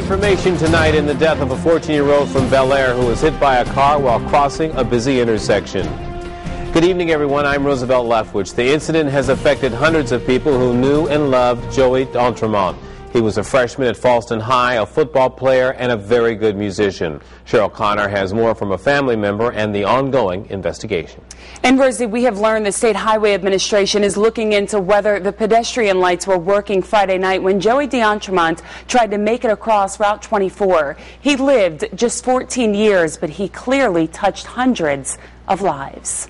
information tonight in the death of a 14 year old from Bel Air who was hit by a car while crossing a busy intersection. Good evening, everyone. I'm Roosevelt Leftwich. The incident has affected hundreds of people who knew and loved Joey D'Entremont. He was a freshman at Fallston High, a football player, and a very good musician. Cheryl Connor has more from a family member and the ongoing investigation. And Rosie, we have learned the State Highway Administration is looking into whether the pedestrian lights were working Friday night when Joey D'Entremont tried to make it across Route 24. He lived just 14 years, but he clearly touched hundreds of lives.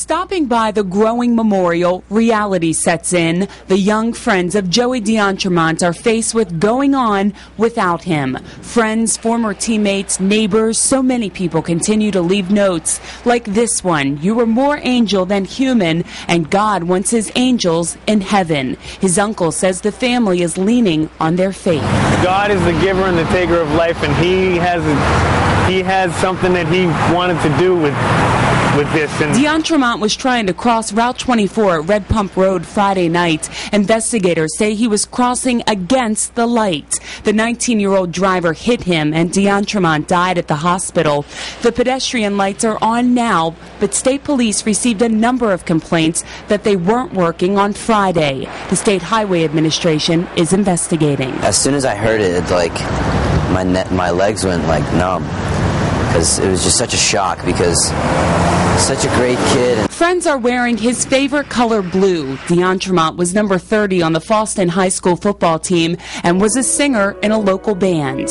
Stopping by the growing memorial, reality sets in. The young friends of Joey D'Entremont are faced with going on without him. Friends, former teammates, neighbors, so many people continue to leave notes like this one. You were more angel than human, and God wants his angels in heaven. His uncle says the family is leaning on their faith. God is the giver and the taker of life, and he has a, he has something that he wanted to do with with this. And D'Entremont was trying to cross Route 24 at Red Pump Road Friday night. Investigators say he was crossing against the light. The 19-year-old driver hit him, and D'Entremont died at the hospital. The pedestrian lights are on now, but state police received a number of complaints that they weren't working on Friday. The State Highway Administration is investigating. As soon as I heard it, it like my my legs went like numb because it was just such a shock because such a great kid. Friends are wearing his favorite color blue. D'Entremont was number 30 on the Fallston High School football team and was a singer in a local band.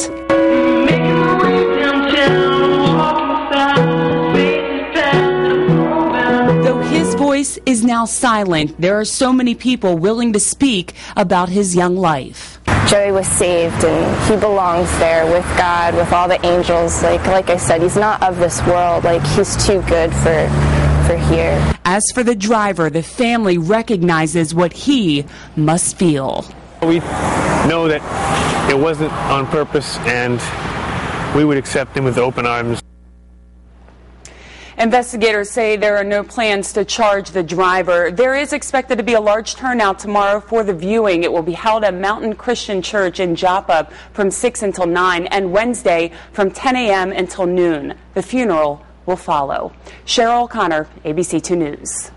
Though his voice is now silent, there are so many people willing to speak about his young life. Joey was saved and he belongs there with God, with all the angels. Like like I said, he's not of this world. Like he's too good for for here. As for the driver, the family recognizes what he must feel. We know that it wasn't on purpose and we would accept him with open arms. Investigators say there are no plans to charge the driver. There is expected to be a large turnout tomorrow for the viewing. It will be held at Mountain Christian Church in Joppa from 6 until 9 and Wednesday from 10 a.m. until noon. The funeral will follow. Cheryl Connor, ABC 2 News.